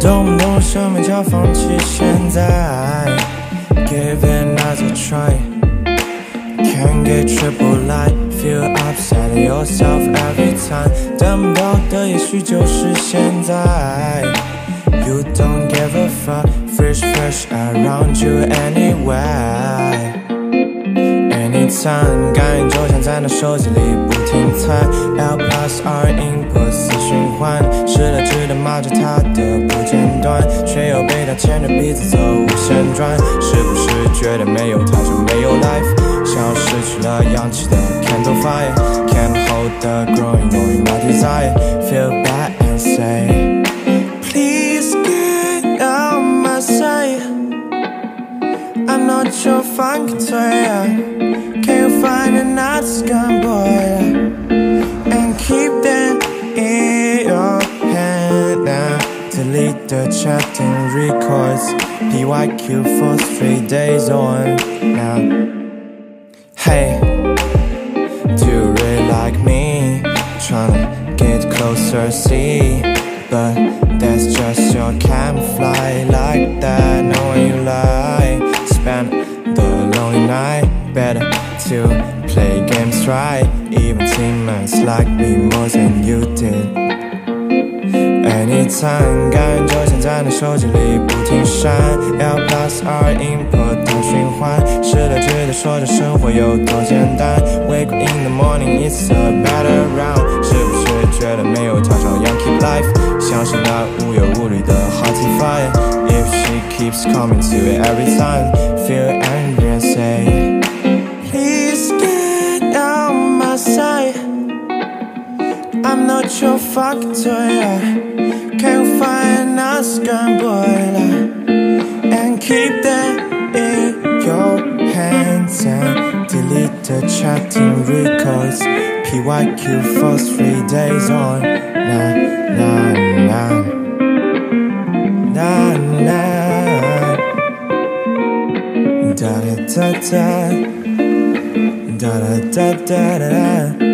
懂不懂什么叫放弃？现在，Give it another try。Can't get triple light, feel upset yourself every time。等不到的也许就是现在。You don't give a fuck, fresh fresh around you anyway。Anytime，感应就像在那手机里不停猜，L plus R input 死循环，失了智的骂着他的不间断， 却又被他牵着鼻子走无限转，是不是觉得没有他就没有 life，像失去了氧气的 candle fire，can't hold the growing knowing my desire，feel bad and say please get out my sight。I'm not your funk toy. Can you find another scum boy? And keep that Delete the chatting records. PYQ for three days on now. Hey, do you really like me? Tryna get closer, see. But that's just your camouflage like that. Knowing you lie, spend the lonely night. Better to play games right. Even teammates like me more than you did. Anytime，感觉就像在那手机里不停闪，L plus R input 的循环，失了智的说着生活有多简单。Wake up in the morning, it's a better round，是不是觉得没有他照样 keep life？像是那无忧无虑的 hot fire。If she keeps coming to it every time, feel angry and say, Please get out my sight. I'm not your fucking toy. Can you scum boy? And keep that in your hands and delete the chatting records. PYQ for three days on. Nah, nah, nah. Nah, nah. Da da da da. Da da da da da da.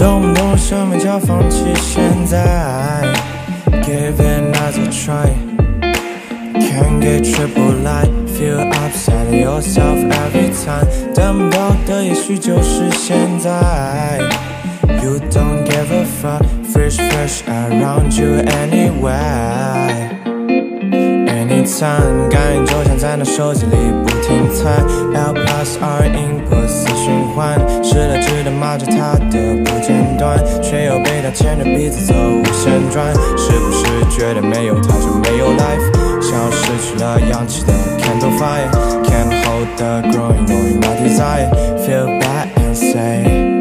懂不懂什么叫放弃？现在，Give it another try。Can't get triple light, feel upset yourself every time。等不到的也许就是现在。You don't give a fuck, fresh fresh around you anyway。Anytime，感应就像在那手机里不停猜，L plus R input 死循环，失了智的骂着他的，他牵着鼻子走无限转，是不是觉得没有他就没有 life，像失去了氧气的 candle fire，can't hold the growing knowing my desire，feel bad and say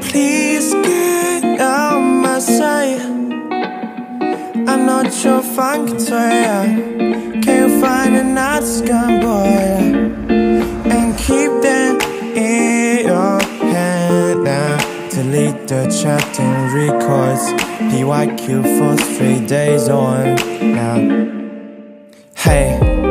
please get out my sight。I'm not your funk toy. Can you find another scum boy? And keep that in your hand now. Delete the chatting records. PYQ for three days on now. Hey.